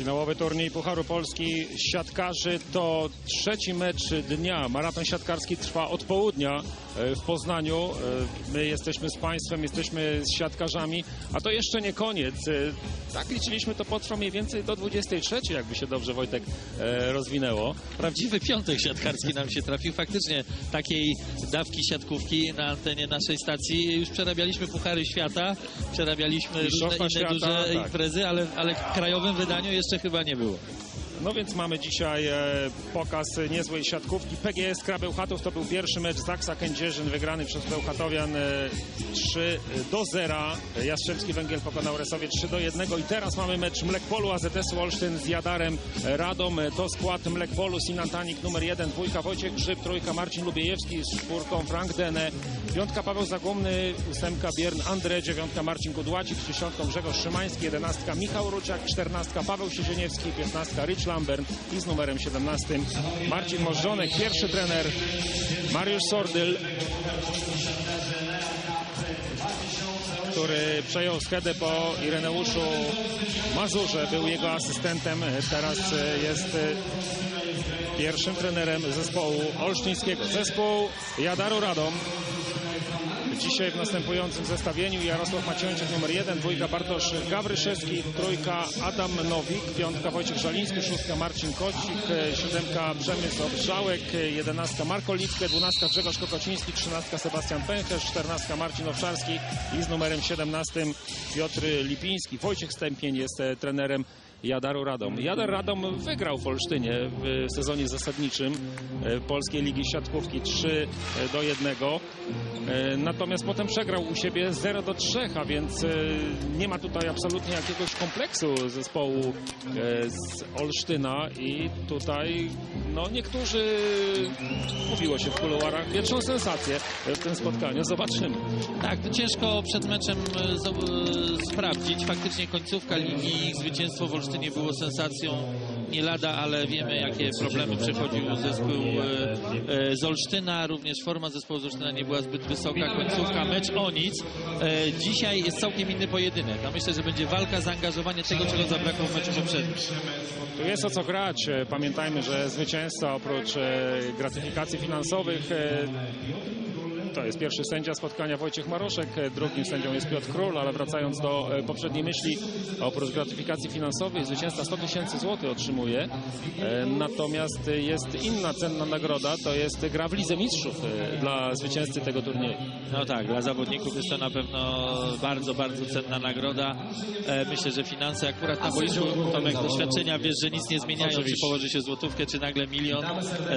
Finałowy turniej Pucharu Polski siatkarzy to trzeci mecz dnia. Maraton siatkarski trwa od południa e, w Poznaniu. E, My jesteśmy z Państwem, jesteśmy z siatkarzami, a to jeszcze nie koniec. E, Tak liczyliśmy, to potrwa mniej więcej do 23, jakby się dobrze Wojtek rozwinęło. Prawdziwy piątek siatkarski nam się trafił. Faktycznie takiej dawki siatkówki na antenie naszej stacji. Już przerabialiśmy Puchary Świata, przerabialiśmy różne inne świata, duże tak. imprezy, ale, ale w krajowym wydaniu jeszcze chyba nie było. No więc mamy dzisiaj e, pokaz niezłej siatkówki. PGS Krabełchatów to był pierwszy mecz Zaksa Kędzierzyn wygrany przez Bełchatowian e, 3 do 0. Jastrzębski Węgiel pokonał Resowie 3 do 1 i teraz mamy mecz Mlekpolu AZS Olsztyn z Jadarem Radom. E, To skład Mlekpolu Sinantanik numer 1, dwójka Wojciech Grzyb, trójka Marcin Lubiejewski z czwórką Frank Dene, piątka Paweł Zagumny, ósemka Biern Andre, dziewiątka Marcin Kudłacik, dziesiątką Grzegorz Szymański, jedenastka Michał Ruciak, czternastka Paweł Siedzieniewski, piętnastka Rich Lambert i z numerem 17 Marcin Możdżonek, pierwszy trener Mariusz Sordyl, który przejął schedę po Ireneuszu Mazurze, był jego asystentem, teraz jest pierwszym trenerem zespołu olsztyńskiego. Zespół Jadaru Radom. Dzisiaj w następującym zestawieniu Jarosław Macieńczyk numer 1, dwójka Bartosz Gawryszewski, trójka Adam Nowik, piątka Wojciech Żaliński, szóstka Marcin Kocik, e, siódemka Przemysł Obrzałek, jedenastka Marko Litkę, dwunastka Grzegorz Kokociński, trzynastka Sebastian Pęcherz, czternastka Marcin Owczarski i z numerem 17 Piotr Lipiński. Wojciech Stępień jest e, trenerem Jadaru Radom. Jadar Radom wygrał w Olsztynie w sezonie zasadniczym e, Polskiej Ligi Siatkówki 3 do 1. E, Natomiast potem przegrał u siebie 0 do 3, a więc e, nie ma tutaj absolutnie jakiegoś kompleksu zespołu e, z Olsztyna i tutaj no niektórzy mówiło się w kuluarach wieczną sensację w tym spotkaniu. Zobaczymy. Tak, to ciężko przed meczem e, e, sprawdzić. Faktycznie końcówka ligi, zwycięstwo w Olsztynie było sensacją nie lada, ale wiemy jakie problemy przechodził zespół e, e, z Olsztyna. Również forma zespołu z Olsztyna nie była zbyt wysoka. Końcówka, mecz o nic. E, Dzisiaj jest całkiem inny pojedynek. Myślę, że będzie walka, zaangażowanie tego, czego zabrakło w meczu poprzednim. Tu jest o co grać. Pamiętajmy, że zwycięzca oprócz gratyfikacji finansowych to jest pierwszy sędzia spotkania Wojciech Maroszek, drugim sędzią jest Piotr Król, ale wracając do e, poprzedniej myśli, oprócz gratyfikacji finansowej zwycięzca 100 tysięcy złotych otrzymuje, E, natomiast jest inna cenna nagroda, to jest gra w Lidze Mistrzów e, dla zwycięzcy tego turnieju. No tak, dla zawodników jest to na pewno bardzo, bardzo cenna nagroda. Myślę, że finanse akurat na boisku, Tomek, doświadczenia wiesz, że nic nie zmieniają, Oczywiście. czy położy się złotówkę, czy nagle milion.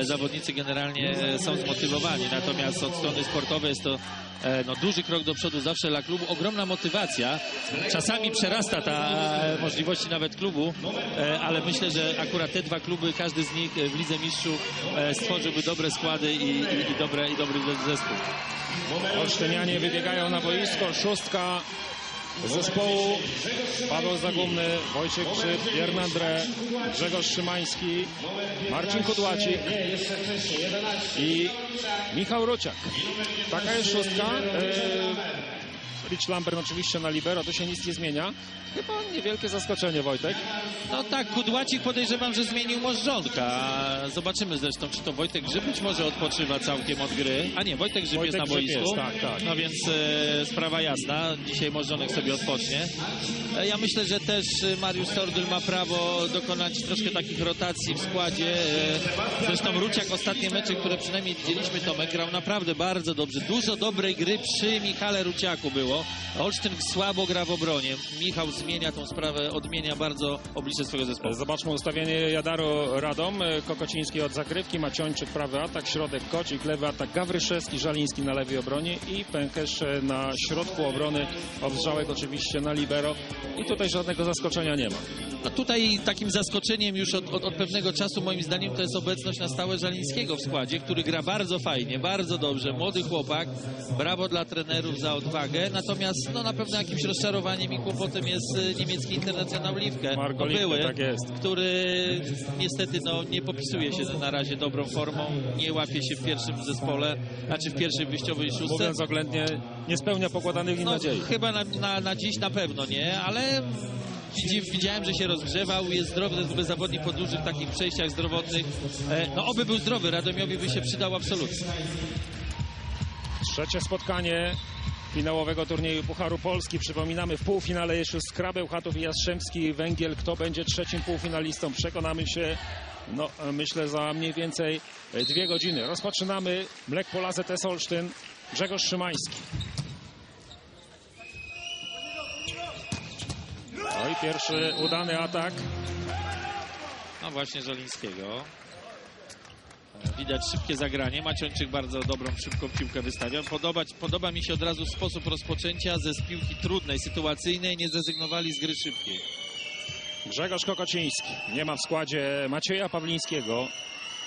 Zawodnicy generalnie są zmotywowani, natomiast od strony sportowej jest to e, no, duży krok do przodu zawsze dla klubu, ogromna motywacja. Czasami przerasta ta e, możliwości nawet klubu, e, ale myślę, że akurat te dwa kluby, każdy z nich w Lidze Mistrzów stworzyłby dobre składy i, i, i, dobre, i dobry zespół. Olsztynianie wybiegają na boisko, szóstka zespołu Paweł Zagumny, Wojciech Grzyb, Bernandre, Grzegorz Szymański, Marcin Kudłacik i Michał Ruciak. Taka jest szóstka. Rich Lambert oczywiście na libero, to się nic nie zmienia. Chyba niewielkie zaskoczenie, Wojtek. No tak, Kudłacik podejrzewam, że zmienił możdżonka. Zobaczymy zresztą, czy to Wojtek Grzyb być może odpoczywa całkiem od gry. A nie, Wojtek Grzyb Wojtek jest na boisku. jest, tak, tak. No więc e, sprawa jasna. Dzisiaj możdżonek sobie odpocznie. E, ja myślę, że też e, Mariusz Sordyl ma prawo dokonać troszkę takich rotacji w składzie. E, zresztą Ruciak ostatnie mecze, które przynajmniej widzieliśmy, Tomek grał naprawdę bardzo dobrze. Dużo dobrej gry przy Michale Ruciaku było. Olsztyn słabo gra w obronie. Michał zmienia tą sprawę, odmienia bardzo oblicze swojego zespołu. Zobaczmy ustawienie Jadaru Radom. Kokociński od zagrywki, Macionczyk prawy atak, środek Kocik, lewy atak Gawryszewski, Żaliński na lewej obronie i Pęcherz na środku obrony. Obrzałek oczywiście na libero. I tutaj żadnego zaskoczenia nie ma. No tutaj takim zaskoczeniem już od, od, od pewnego czasu moim zdaniem to jest obecność na stałe Żalińskiego w składzie, który gra bardzo fajnie, bardzo dobrze, młody chłopak, brawo dla trenerów za odwagę, natomiast no na pewno jakimś rozczarowaniem i kłopotem jest y, niemiecki internacjonał Liwke, były, tak który niestety no, nie popisuje się na razie dobrą formą, nie łapie się w pierwszym zespole, znaczy w pierwszej wyjściowej szóstce. Mówiąc oględnie, nie spełnia pokładanych No, nadziei. chyba na, na, na dziś na pewno nie, ale widziałem, że się rozgrzewał, jest zdrowy, to zawodnik po dużych takich przejściach zdrowotnych. E, no oby był zdrowy, Radomiowi by się przydał absolutnie. Trzecie spotkanie finałowego turnieju Pucharu Polski. Przypominamy, w półfinale jeszcze Skrabeł, Chatów i Jastrzębski Węgiel. Kto będzie trzecim półfinalistą? Przekonamy się, no myślę, za mniej więcej dwie godziny. Rozpoczynamy Mlek Pola ZS Olsztyn. Grzegorz Szymański. No i pierwszy udany atak. No właśnie Żolińskiego. Widać szybkie zagranie. Maciończyk bardzo dobrą, szybką piłkę wystawia. Podobać, podoba mi się od razu sposób rozpoczęcia ze z piłki trudnej, sytuacyjnej. Nie zrezygnowali z gry szybkiej. Grzegorz Kokociński. Nie ma w składzie Macieja Pawlińskiego,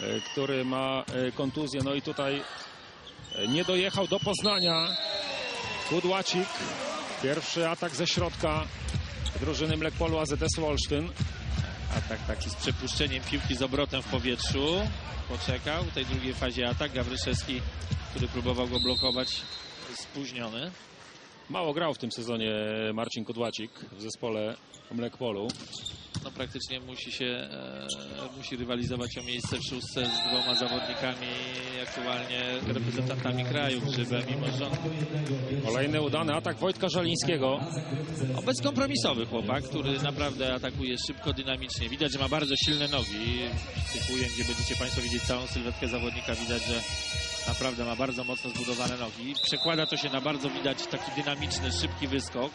e, który ma e, kontuzję. No i tutaj e, nie dojechał do Poznania. Kudłacik. Pierwszy atak ze środka drużyny Mlekpolu AZS Olsztyn. Atak taki z przepuszczeniem piłki z obrotem w powietrzu. Poczekał w tej drugiej fazie atak. Gawryszewski, który próbował go blokować, spóźniony. Mało grał w tym sezonie Marcin Kudłacik w zespole Mlekpolu. No praktycznie musi się, e, musi rywalizować o miejsce w szóstce z dwoma zawodnikami aktualnie reprezentantami kraju, Grzybem i Możdżonką. Kolejny udany atak Wojtka Żalińskiego. No, bezkompromisowy chłopak, który naprawdę atakuje szybko, dynamicznie. Widać, że ma bardzo silne nogi. Tych ujęć, gdzie będziecie Państwo widzieć całą sylwetkę zawodnika, widać, że naprawdę ma bardzo mocno zbudowane nogi. Przekłada to się na bardzo widać taki dynamiczny, szybki wyskok.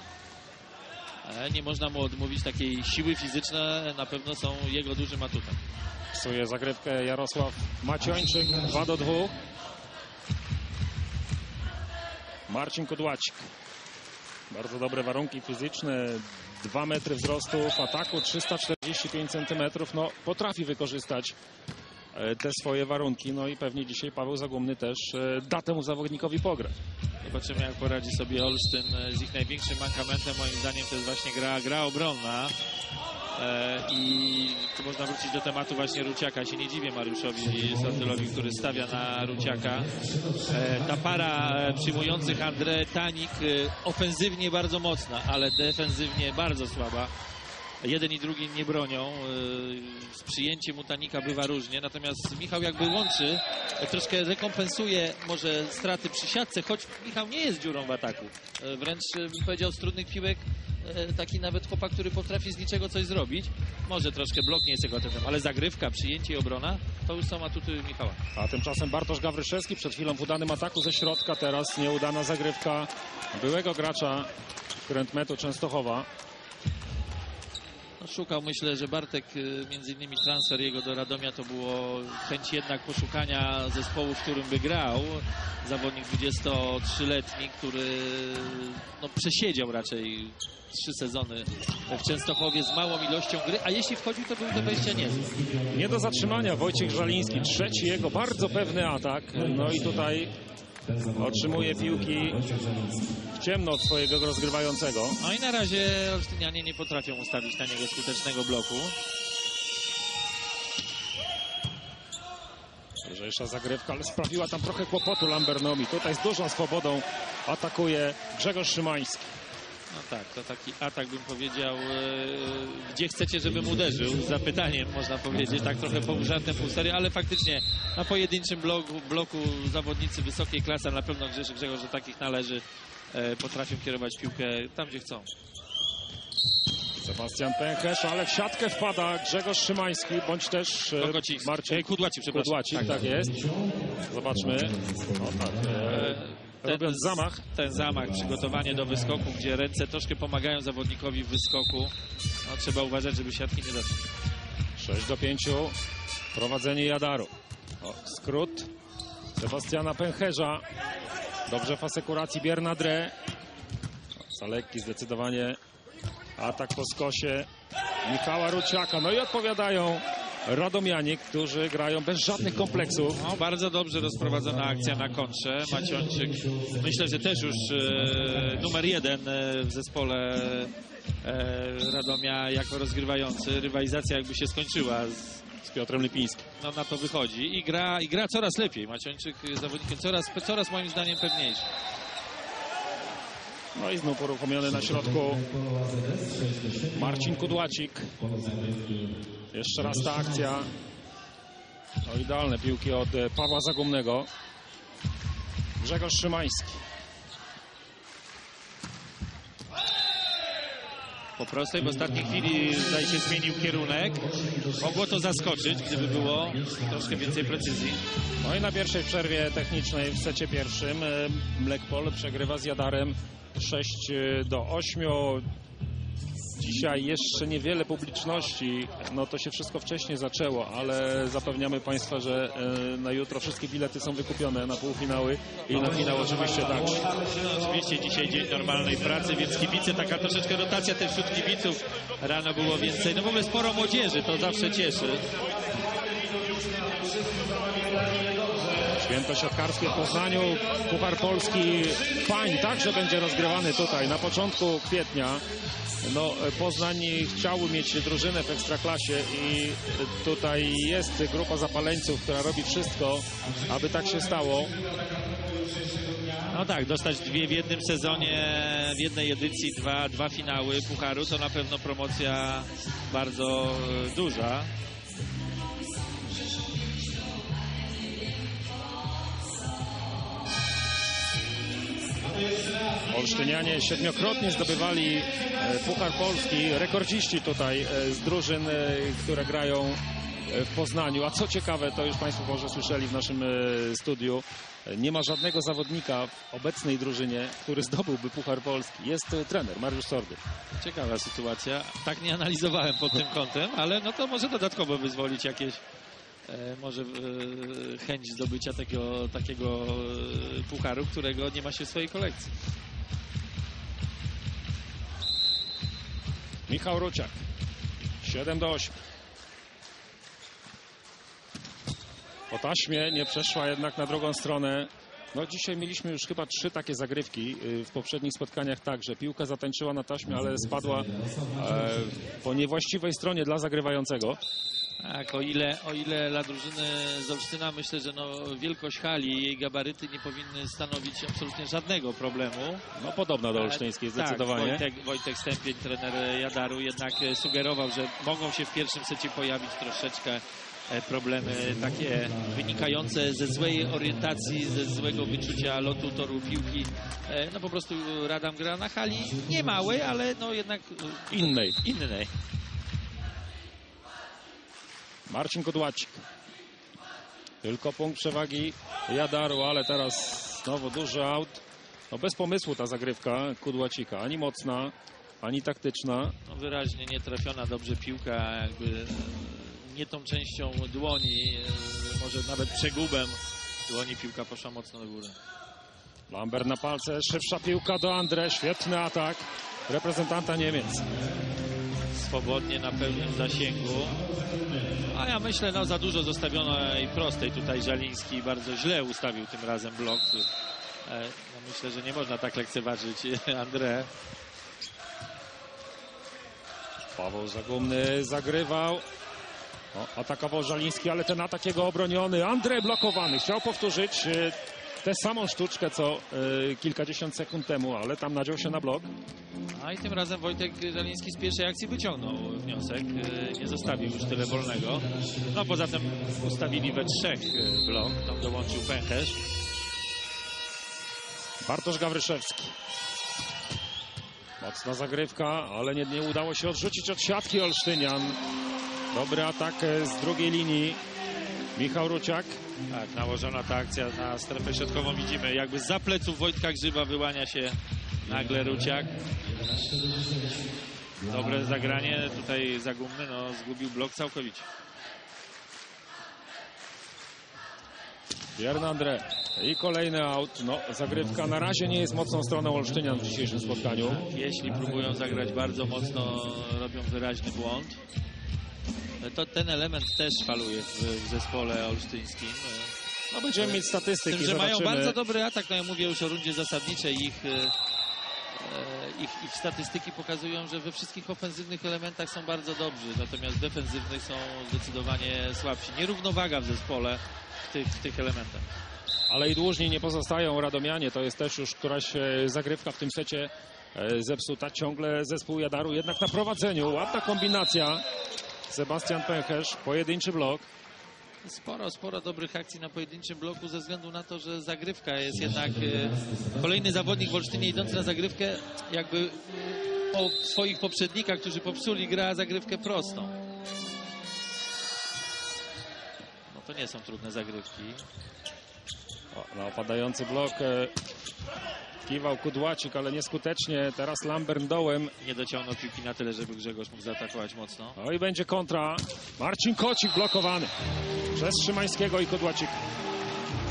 Nie można mu odmówić takiej siły fizyczne, na pewno są jego dużym atutem. Psuje zagrywkę Jarosław Maciończyk. 2 do 2. Marcin Kudłacik. Bardzo dobre warunki fizyczne. 2 metry wzrostu w ataku, 345 centymetrów. No, potrafi wykorzystać te swoje warunki. No i pewnie dzisiaj Paweł Zagumny też e, da temu zawodnikowi pograć. Zobaczymy, jak poradzi sobie Olsztyn e, z ich największym mankamentem. Moim zdaniem to jest właśnie gra, gra obronna. E, I tu można wrócić do tematu właśnie Ruciaka. Się nie dziwię Mariuszowi Sortylowi, który stawia na Ruciaka. E, ta para e, przyjmujących André Tanik e, ofensywnie bardzo mocna, ale defensywnie bardzo słaba. Jeden i drugi nie bronią. E, Z przyjęciem u Tanika bywa różnie. Natomiast Michał jakby łączy, e, troszkę rekompensuje może straty przy siatce, choć Michał nie jest dziurą w ataku. E, Wręcz bym powiedział z trudnych piłek taki nawet chłopak, który potrafi z niczego coś zrobić. Może troszkę blok nie jest jego atutem, ale zagrywka, przyjęcie i obrona to już są atuty Michała. A tymczasem Bartosz Gawryszewski przed chwilą w udanym ataku ze środka, teraz nieudana zagrywka byłego gracza Krętmetu Częstochowa. No, szukał, myślę, że Bartek, y, między innymi transfer jego do Radomia to było chęć jednak poszukania zespołu, w którym by grał. Zawodnik 23-letni, który no, przesiedział raczej trzy sezony w Częstochowie z małą ilością gry, a jeśli wchodził, to był do wejścia niezły. Nie do zatrzymania Wojciech Żaliński. Trzeci jego bardzo pewny atak. No i tutaj otrzymuje piłki w ciemno od swojego rozgrywającego. No i na razie Olsztynianie nie potrafią ustawić na niego skutecznego bloku. Lżejsza zagrywka, ale sprawiła tam trochę kłopotu Lambernomi. Tutaj z dużą swobodą atakuje Grzegorz Szymański. No tak, to taki atak bym powiedział, e, gdzie chcecie, żebym uderzył, z zapytaniem można powiedzieć, tak trochę pół żartem, pół serio, ale faktycznie na pojedynczym bloku, bloku zawodnicy wysokiej klasy, a na pewno Grzegorz, Grzegorz, że takich należy, e, potrafią kierować piłkę tam, gdzie chcą. Sebastian Pęcherz, ale w siatkę wpada Grzegorz Szymański, bądź też e. Marcin Kudłacik, przepraszam. Kudłacik, tak, Tak. jest. Zobaczmy. O, tak, Ten, robiąc zamach. Ten zamach, przygotowanie do wyskoku, gdzie ręce troszkę pomagają zawodnikowi w wyskoku. No, trzeba uważać, żeby siatki nie dotknąć. 6 do 5. Prowadzenie Jadaru. O, skrót Sebastiana Pęcherza. Dobrze w asekuracji Biernadre. Za lekki zdecydowanie atak po skosie Michała Ruciaka. No i odpowiadają Radomianie, którzy grają bez żadnych kompleksów. No, bardzo dobrze rozprowadzona akcja na kontrze. Macionczyk, myślę, że też już e, numer jeden e, w zespole e, Radomia jako rozgrywający. Rywalizacja jakby się skończyła. Z, Z Piotrem Lipińskim. no, na to wychodzi i gra, i gra coraz lepiej. Macionczyk zawodnikiem coraz, coraz moim zdaniem pewniejszy. No i znów uruchomiony na środku Marcin Kudłacik. Jeszcze raz ta akcja. No idealne piłki od e, Pawła Zagumnego. Grzegorz Szymański. Po prostej w ostatniej chwili zdaje się zmienił kierunek. Mogło to zaskoczyć, gdyby było troszkę więcej precyzji. No i na pierwszej przerwie technicznej w secie pierwszym e, Blackpool przegrywa z Jadarem 6 do 8. Dzisiaj jeszcze niewiele publiczności, no to się wszystko wcześniej zaczęło, ale zapewniamy Państwa, że e, na jutro wszystkie bilety są wykupione na półfinały i na finał oczywiście także. Oczywiście dzisiaj dzień normalnej pracy, więc kibice, taka troszeczkę rotacja też wśród kibiców. Rano było więcej. No w ogóle sporo młodzieży, to zawsze cieszy. Święto siatkarskie w Poznaniu, Puchar Polski Pań także będzie rozgrywany tutaj na początku kwietnia. No, Poznań chciałby mieć drużynę w Ekstraklasie i tutaj jest grupa zapaleńców, która robi wszystko, aby tak się stało. No tak, dostać dwie w jednym sezonie, w jednej edycji dwa, dwa finały Pucharu, to na pewno promocja bardzo e, duża. Olsztynianie siedmiokrotnie zdobywali e, Puchar Polski, rekordziści tutaj e, z drużyn, e, które grają w Poznaniu. A co ciekawe, to już Państwo może słyszeli w naszym studiu, nie ma żadnego zawodnika w obecnej drużynie, który zdobyłby Puchar Polski. Jest trener Mariusz Sordy. Ciekawa sytuacja. Tak nie analizowałem pod tym kątem, ale no to może dodatkowo wyzwolić jakieś może chęć zdobycia takiego, takiego pucharu, którego nie ma się w swojej kolekcji. Michał Ruciak. 7 do 8. Po taśmie nie przeszła jednak na drugą stronę. No dzisiaj mieliśmy już chyba trzy takie zagrywki y, w poprzednich spotkaniach także. Piłka zatańczyła na taśmie, ale spadła e, po niewłaściwej stronie dla zagrywającego. Tak, o ile, o ile dla drużyny z Olsztyna myślę, że no, wielkość hali i jej gabaryty nie powinny stanowić absolutnie żadnego problemu. No podobna do olsztyńskiej zdecydowanie. Tak, Wojtek, Wojtek Stępień, trener Jadaru, jednak e, sugerował, że mogą się w pierwszym secie pojawić troszeczkę e, problemy takie wynikające ze złej orientacji, ze złego wyczucia lotu toru piłki. E, No po prostu Radam gra na hali nie małej, ale no jednak e, Innej. innej. Marcin Kudłacik. Tylko punkt przewagi Jadaru, ale teraz znowu duży aut. No bez pomysłu ta zagrywka Kudłacika. Ani mocna, ani taktyczna. No wyraźnie nie trafiona dobrze piłka, jakby e, nie tą częścią dłoni, e, może nawet przegubem dłoni piłka poszła mocno do góry. Lambert na palce, szybsza piłka do Andre. Świetny atak reprezentanta Niemiec. Swobodnie na pełnym zasięgu. A ja myślę, no za dużo zostawiono i prostej. Tutaj Żaliński bardzo źle ustawił tym razem blok. E, No myślę, że nie można tak lekceważyć André. Paweł Zagumny zagrywał. No, atakował Żaliński, ale ten atak jego obroniony. Andrzej blokowany. Chciał powtórzyć e, tę samą sztuczkę, co e, kilkadziesiąt sekund temu, ale tam nadział się na blok. A i tym razem Wojtek Żaliński z pierwszej akcji wyciągnął wniosek. E, Nie zostawił już tyle wolnego. No poza tym ustawili we trzech e, blok. Tam dołączył Pęcherz. Bartosz Gawryszewski. Mocna zagrywka, ale nie, nie udało się odrzucić od siatki Olsztynian. Dobry atak e, z drugiej linii. Michał Ruciak. Tak, nałożona ta akcja na strefę środkową. Widzimy, jakby za pleców Wojtka Grzyba wyłania się nagle Ruciak. Dobre zagranie. Tutaj Zagumny no, zgubił blok całkowicie. Bierny André. I kolejny aut. No, zagrywka na razie nie jest mocną stroną Olsztynian w dzisiejszym spotkaniu. Jeśli próbują zagrać bardzo mocno, robią wyraźny błąd. To ten element też faluje w, w zespole olsztyńskim. No będziemy mieć statystyki, Tym, że mają zobaczymy. bardzo dobry atak, no ja mówię już o rundzie zasadniczej ich, e, e, ich, ich statystyki pokazują, że we wszystkich ofensywnych elementach są bardzo dobrzy, natomiast defensywnych są zdecydowanie słabsi. Nierównowaga w zespole w tych, w tych elementach. Ale i dłużni nie pozostają Radomianie. To jest też już któraś e, zagrywka w tym secie zepsuta. Ciągle zespół Jadaru jednak na prowadzeniu. Ładna kombinacja. Sebastian Pęcherz, pojedynczy blok. Sporo, sporo dobrych akcji na pojedynczym bloku ze względu na to, że zagrywka jest jednak e, kolejny zawodnik w Olsztynie idący na zagrywkę jakby e, po swoich poprzednikach, którzy popsuli gra zagrywkę prostą. No to nie są trudne zagrywki. O, na opadający blok e, kiwał Kudłacik, ale nieskutecznie. Teraz Lambert dołem. Nie dociągnął piłki na tyle, żeby Grzegorz mógł zaatakować mocno. No i będzie kontra. Marcin Kocik blokowany przez Szymańskiego i Kudłacika.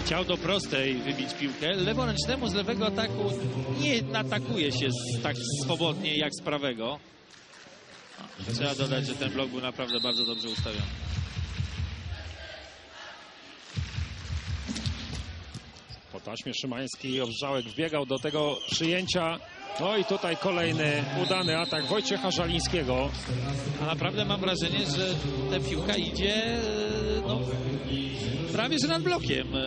Chciał do prostej wybić piłkę. Leworęcznemu z lewego ataku nie atakuje się tak swobodnie jak z prawego. Trzeba dodać, że ten blok był naprawdę bardzo dobrze ustawiony. Po taśmie Szymański Obrzałek wbiegał do tego przyjęcia. No i tutaj kolejny udany atak Wojciecha Żalińskiego. A naprawdę mam wrażenie, że ta piłka idzie e, no, prawie że nad blokiem. E,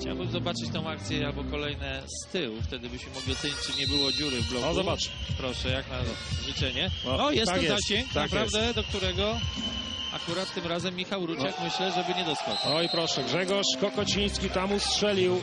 Chciałbym zobaczyć tą akcję albo kolejne z tyłu. Wtedy byśmy mogli ocenić, czy nie było dziury w bloku. No zobacz. Proszę, jak na życzenie. No, No, jest tak to jest, zasięg, tak naprawdę, do którego akurat tym razem Michał Ruciak No. myślę, żeby nie doskoczył. Oj proszę, Grzegorz Kokociński tam ustrzelił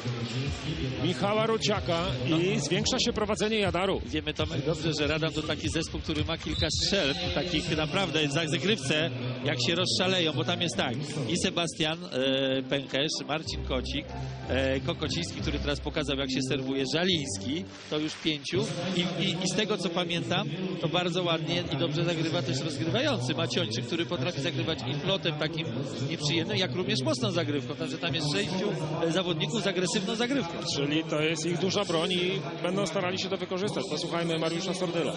Michała Ruciaka i zwiększa się prowadzenie Jadaru. Wiemy Tomek dobrze, że Radam to taki zespół, który ma kilka strzelb, takich naprawdę za zagrywce, jak się rozszaleją, bo tam jest tak, i Sebastian e, Pęcherz, Marcin Kocik, e, Kokociński, który teraz pokazał, jak się serwuje, Żaliński, to już pięciu I, i, i z tego, co pamiętam, to bardzo ładnie i dobrze zagrywa też rozgrywający Macionczyk, który potrafi zagrywać i flotem takim nieprzyjemnym, jak również mocną zagrywką, także tam jest sześciu zawodników z agresywną zagrywką. Czyli to jest ich duża broń i będą starali się to wykorzystać. Posłuchajmy Mariusza Sordyla.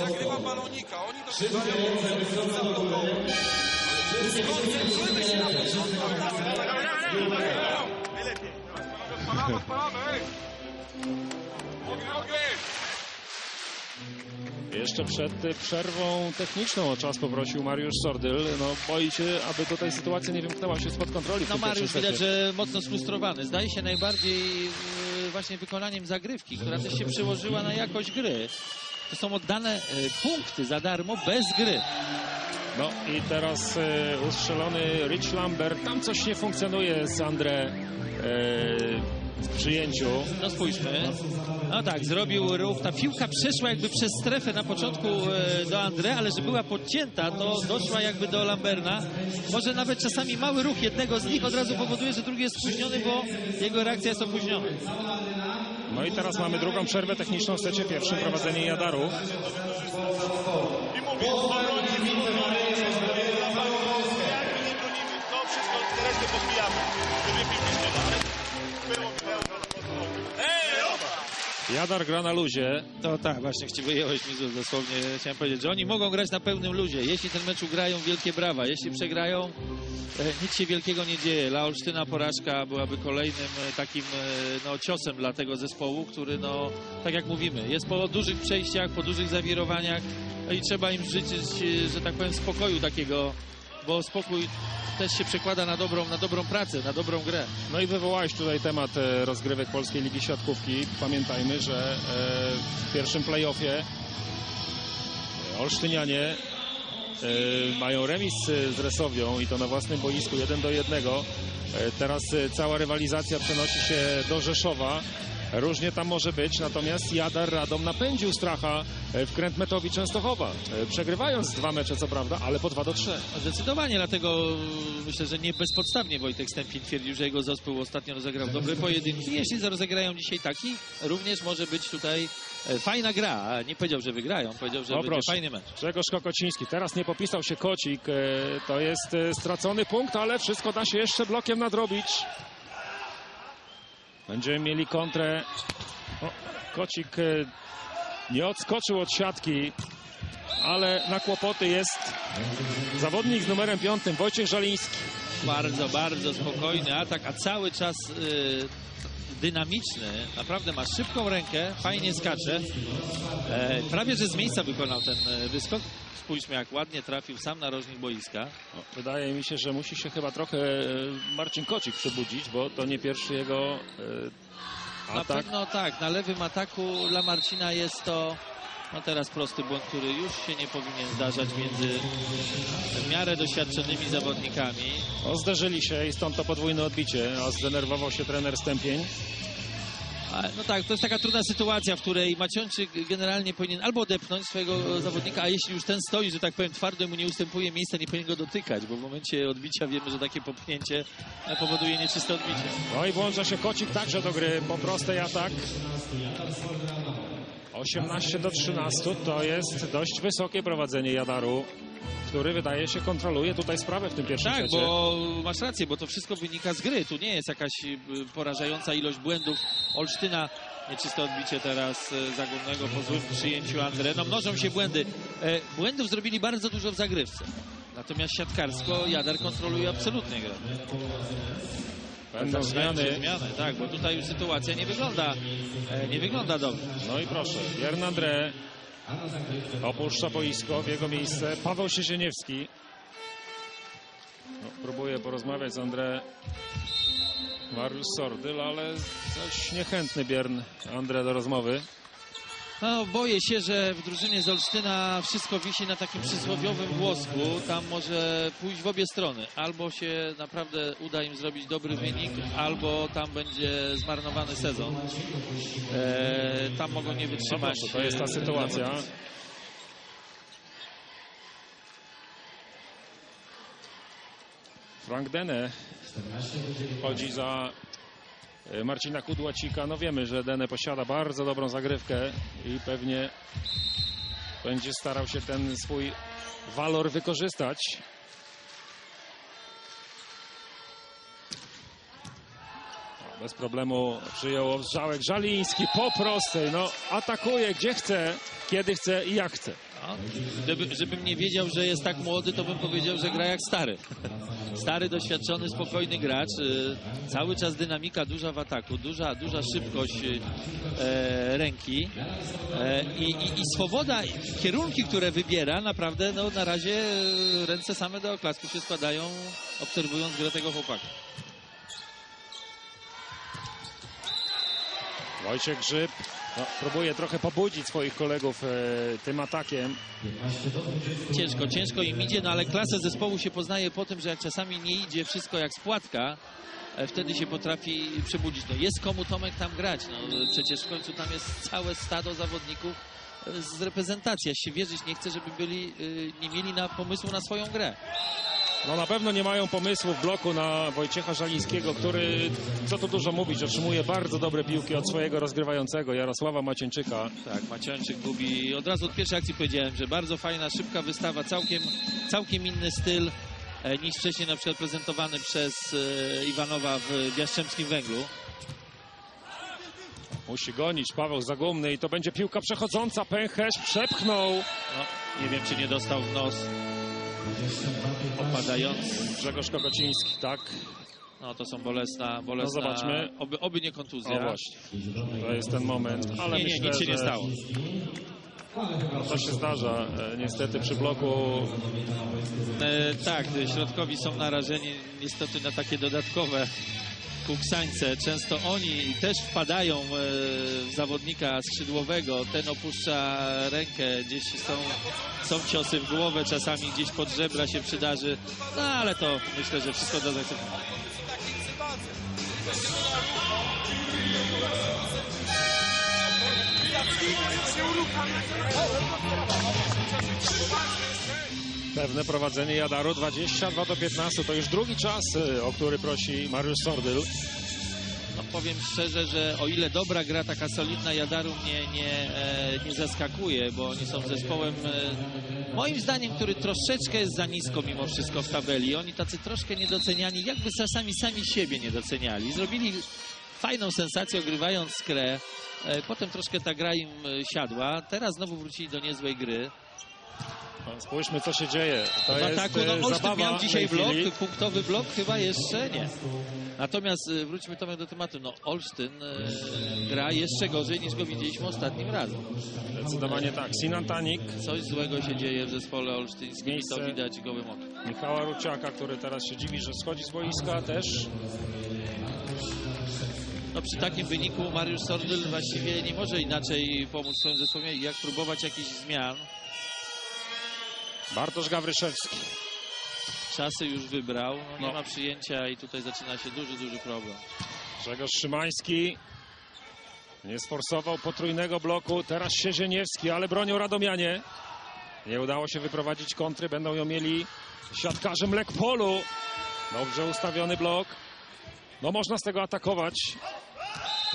Nagrywa balonika, oni dosyć Skoncentrujmy się na początku. Najlepiej. Spalamy, spalamy, ej! Ogień, ogień! Jeszcze przed y, przerwą techniczną o czas poprosił Mariusz Sordyl. No boi się, aby tutaj sytuacja nie wymknęła się spod kontroli. No tym Mariusz widać, że mocno sfrustrowany. Zdaje się najbardziej e, właśnie wykonaniem zagrywki, która też się przełożyła na jakość gry. To są oddane e, punkty za darmo bez gry. No i teraz y, ustrzelony Rich Lambert. Tam coś nie funkcjonuje z Andre y, w przyjęciu. No spójrzmy. No tak, zrobił ruch. Ta piłka przeszła jakby przez strefę na początku e, do Andre, ale że była podcięta, to doszła jakby do Lamberna. Może nawet czasami mały ruch jednego z nich od razu powoduje, że drugi jest spóźniony, bo jego reakcja jest opóźniona. No i teraz mamy drugą przerwę techniczną w secie pierwszym prowadzenie Jadaru. I mówię, obronić, jak Jadar gra na luzie. To tak, właśnie chci- wyjąłeś mi dosłownie. Chciałem powiedzieć, że oni mogą grać na pełnym luzie. Jeśli ten mecz ugrają, wielkie brawa. Jeśli przegrają, e, nic się wielkiego nie dzieje. Dla Olsztyna porażka byłaby kolejnym e, takim e, no, ciosem dla tego zespołu, który, no, tak jak mówimy, jest po dużych przejściach, po dużych zawirowaniach no i trzeba im życzyć, że tak powiem, spokoju takiego, bo spokój też się przekłada na dobrą, na dobrą pracę, na dobrą grę. No i wywołałeś tutaj temat e, rozgrywek Polskiej Ligi Siatkówki. Pamiętajmy, że e, w pierwszym playoffie e, Olsztynianie mają remis z Resowią i to na własnym boisku 1 do 1. E, Teraz cała rywalizacja przenosi się do Rzeszowa. Różnie tam może być, natomiast Jadar Radom napędził Stracha e, w Krętmetowi Częstochowa, e, przegrywając dwa mecze co prawda, ale po 2 do 3. No Zdecydowanie, dlatego myślę, że nie bezpodstawnie Wojtek Stępień twierdził, że jego zespół ostatnio rozegrał dobre pojedynki. Jeśli rozegrają dzisiaj taki, również może być tutaj e, fajna gra. Nie powiedział, że wygrają, powiedział, że O, będzie proszę. fajny mecz. Grzegorz Kokociński. Teraz nie popisał się Kocik. To jest stracony punkt, ale wszystko da się jeszcze blokiem nadrobić. Będziemy mieli kontrę. O, Kocik e, nie odskoczył od siatki, ale na kłopoty jest zawodnik z numerem piątym, Wojciech Żaliński. Bardzo, bardzo spokojny atak, a cały czas y, dynamiczny. Naprawdę ma szybką rękę, fajnie skacze. E, prawie, że z miejsca wykonał ten e, wyskok. Spójrzmy, jak ładnie trafił sam narożnik boiska. No, wydaje mi się, że musi się chyba trochę e, Marcin Kocik przebudzić, bo to nie pierwszy jego e, Na atak. pewno tak, na lewym ataku dla Marcina jest to no teraz prosty błąd, który już się nie powinien zdarzać między w miarę doświadczonymi zawodnikami. O, zderzyli się i stąd to podwójne odbicie, a zdenerwował się trener Stępień. A, No tak, to jest taka trudna sytuacja, w której Maciączyk generalnie powinien albo odepchnąć swojego zawodnika, a jeśli już ten stoi, że tak powiem, twardo mu nie ustępuje miejsca, nie powinien go dotykać, bo w momencie odbicia wiemy, że takie popchnięcie powoduje nieczyste odbicie. No i włącza się Kocik także do gry po prostej atak. 18 do 13 to jest dość wysokie prowadzenie Jadaru, który wydaje się kontroluje tutaj sprawę w tym pierwszym Tak, secie. bo masz rację, bo to wszystko wynika z gry. Tu nie jest jakaś y, porażająca ilość błędów. Olsztyna, nieczyste odbicie teraz y, Zagórnego po złym przyjęciu Andre. No mnożą się błędy. E, Błędów zrobili bardzo dużo w zagrywce. Natomiast siatkarsko Jadar kontroluje absolutnie grę. Będą Zaczynają się zmiany. zmiany, tak, bo tutaj już sytuacja nie wygląda, e, nie wygląda dobrze. No i proszę, Jern André opuszcza boisko w jego miejsce. Paweł Siezieniewski. No, próbuje porozmawiać z André Mariusz Sordyl, ale coś niechętny Bjorn André do rozmowy. No, boję się, że w drużynie z Olsztyna wszystko wisi na takim przysłowiowym włosku. Tam może pójść w obie strony. Albo się naprawdę uda im zrobić dobry wynik, albo tam będzie zmarnowany sezon. E, tam mogą nie No wytrzymać. proszę, to jest ta e, sytuacja. Frank Dene chodzi za Marcina Kudłacika. No wiemy, że Dene posiada bardzo dobrą zagrywkę i pewnie będzie starał się ten swój walor wykorzystać. Bez problemu przyjął Olbrzałek Żaliński po prostej. No atakuje gdzie chce, kiedy chce i jak chce. Gdyby, żebym nie wiedział, że jest tak młody, to bym powiedział, że gra jak stary. Stary, doświadczony, spokojny gracz. y, Cały czas dynamika duża w ataku, duża, duża szybkość y, e, ręki e, i, i, i swoboda, kierunki, które wybiera, naprawdę no, na razie y, ręce same do oklasku się składają, obserwując grę tego chłopaka. Wojciech Grzyb no, próbuje trochę pobudzić swoich kolegów e, tym atakiem. Ciężko, ciężko im idzie, no ale klasę zespołu się poznaje po tym, że jak czasami nie idzie wszystko jak spłatka, e, wtedy się potrafi przebudzić. No jest komu Tomek tam grać, no przecież w końcu tam jest całe stado zawodników e, z reprezentacji. Ja się wierzyć nie chcę, żeby byli, e, nie mieli na pomysłu na swoją grę. No na pewno nie mają pomysłu w bloku na Wojciecha Żalińskiego, który, co tu dużo mówić, otrzymuje bardzo dobre piłki od swojego rozgrywającego Jarosława Macieńczyka. Tak, Maciączyk gubi. Od razu od pierwszej akcji powiedziałem, że bardzo fajna, szybka wystawa, całkiem, całkiem inny styl e, niż wcześniej na przykład prezentowany przez e, Iwanowa w Jastrzębskim Węglu. Musi gonić Paweł Zagumny i to będzie piłka przechodząca. Pęcherz przepchnął. No, nie wiem, czy nie dostał w nos opadający. Grzegorz Kokociński, tak. No, to są bolesna, bolesna. No, zobaczmy. Oby, oby nie kontuzja. O właśnie, to jest ten moment. Ale Nie, nie, myślę, nic się nie że stało. To się zdarza e, niestety przy bloku. E, tak, środkowi są narażeni niestety na takie dodatkowe kuksańce. Często oni też wpadają e, w zawodnika skrzydłowego. Ten opuszcza rękę, gdzieś są, są ciosy w głowę, czasami gdzieś pod żebra się przydarzy. No ale to myślę, że wszystko do zaakceptowania. Pewne prowadzenie Jadaru 22 do 15. To już drugi czas, e, o który prosi Mariusz Sordyl. No powiem szczerze, że o ile dobra gra, taka solidna Jadaru mnie nie, e, nie zaskakuje, bo oni są zespołem, e, moim zdaniem, który troszeczkę jest za nisko mimo wszystko w tabeli. Oni tacy troszkę niedoceniani, jakby czasami sami siebie nie doceniali. Zrobili fajną sensację, ogrywając grę. E, potem troszkę ta gra im siadła. Teraz znowu wrócili do niezłej gry. Spójrzmy, co się dzieje. To W jest ataku e, no, zabawa miał dzisiaj blok, chwili. punktowy blok chyba jeszcze nie. Natomiast y, wróćmy Tomek do tematu. No Olsztyn y, gra jeszcze gorzej niż go widzieliśmy ostatnim razem. Zdecydowanie tak. Sinan Tanik, Coś złego się dzieje w zespole olsztyńskim i to Miejsce- widać gołym okiem. Michała Ruciaka, który teraz się dziwi, że schodzi z boiska też. No przy takim wyniku Mariusz Sordyl właściwie nie może inaczej pomóc swoim zespołom, jak próbować jakichś zmian. Bartosz Gawryszewski. Czasy już wybrał, no nie No. ma przyjęcia i tutaj zaczyna się duży, duży problem. Grzegorz Szymański nie sforsował potrójnego bloku. Teraz Siezieniewski, ale bronią Radomianie. Nie udało się wyprowadzić kontry. Będą ją mieli siatkarze Mlekpolu. Dobrze ustawiony blok. No można z tego atakować.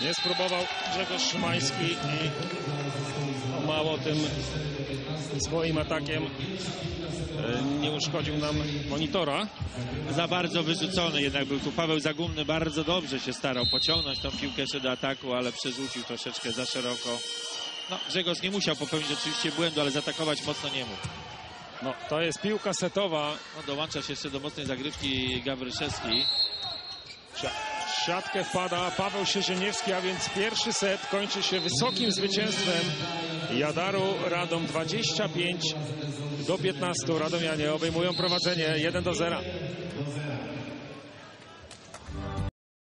Nie spróbował Grzegorz Szymański i mało tym swoim atakiem e, nie uszkodził nam monitora. Za bardzo wyrzucony jednak był tu Paweł Zagumny, bardzo dobrze się starał pociągnąć tą piłkę jeszcze do ataku, ale przerzucił troszeczkę za szeroko. No, Grzegorz nie musiał popełnić oczywiście błędu, ale zaatakować mocno nie mógł. No, to jest piłka setowa. No, dołącza się jeszcze do mocnej zagrywki Gawryszewski. W siatkę wpada Paweł Siezieniewski, a więc pierwszy set kończy się wysokim zwycięstwem Jadaru Radom 25 do 15. Radomianie obejmują prowadzenie 1 do 0.